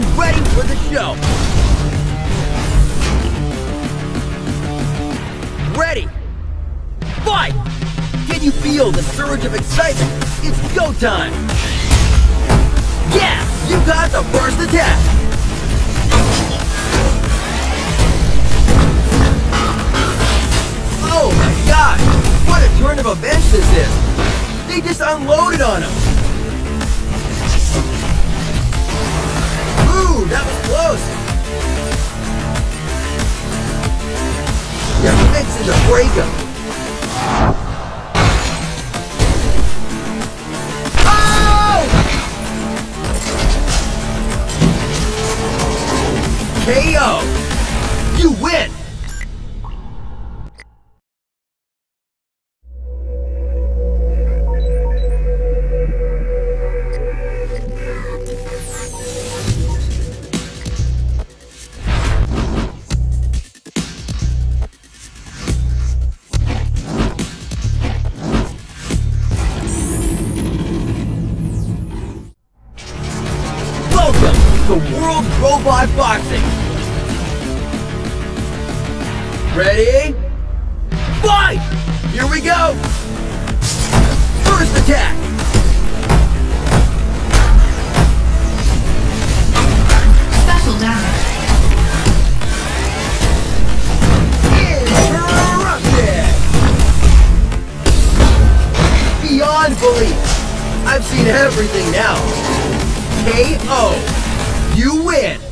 the show. Ready? Fight! Can you feel the surge of excitement? It's go time! Yeah! You got the first attack! Oh my god! What a turn of events this is! They just unloaded on him! That was close! They're fixing to break Boxing! Ready? Fight! Here we go! First attack! Special damage. Interrupted! Beyond belief! I've seen everything now! KO! You win!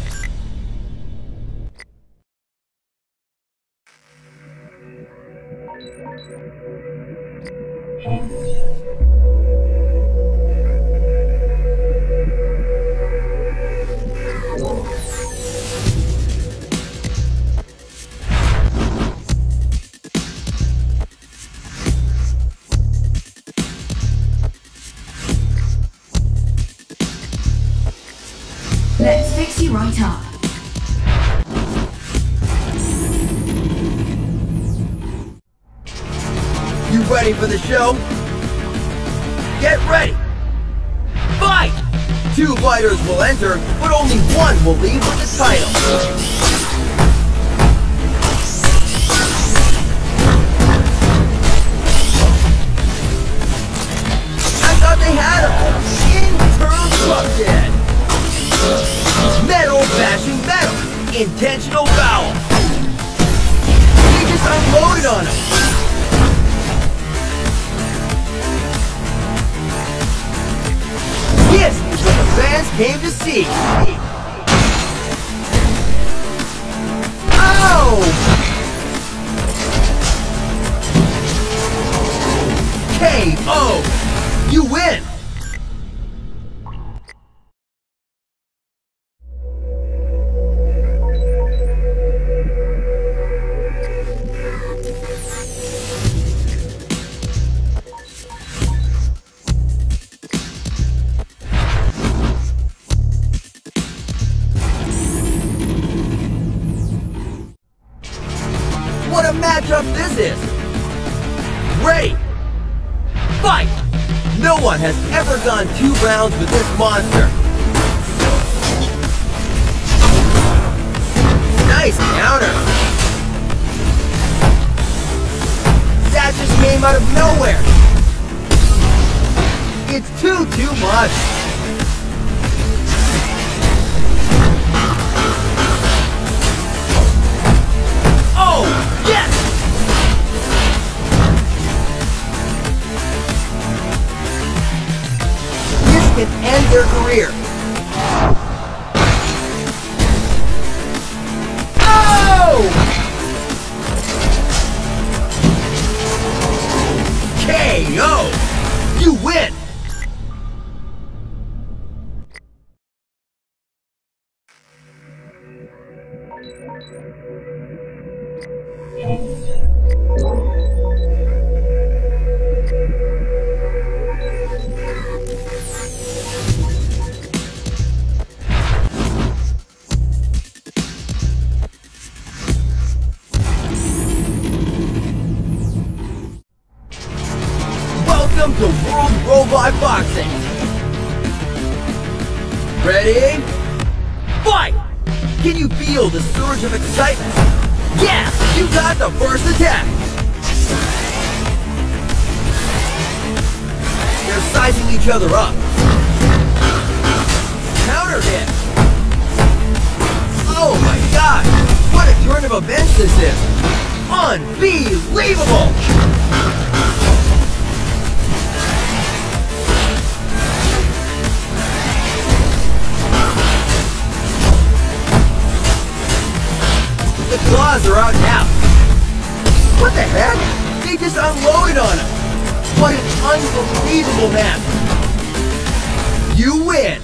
You. You ready for the show? Get ready! Fight! Two fighters will enter, but only one will leave with the title. Foul! He just unloaded on him! This is what the fans came to see. Matchup this is! Ready! Fight! No one has ever gone two rounds with this monster. Nice counter! That just came out of nowhere! It's too, too much! Oh, yes! Their career. Oh! KO! You win! Welcome Boxing! Ready? Fight! Can you feel the surge of excitement? Yes, you got the first attack! They're sizing each other up. Counter hit! Oh my god! What a turn of events this is! Unbelievable! Just unloaded on him. What an unbelievable match. You win.